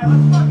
Alright, let's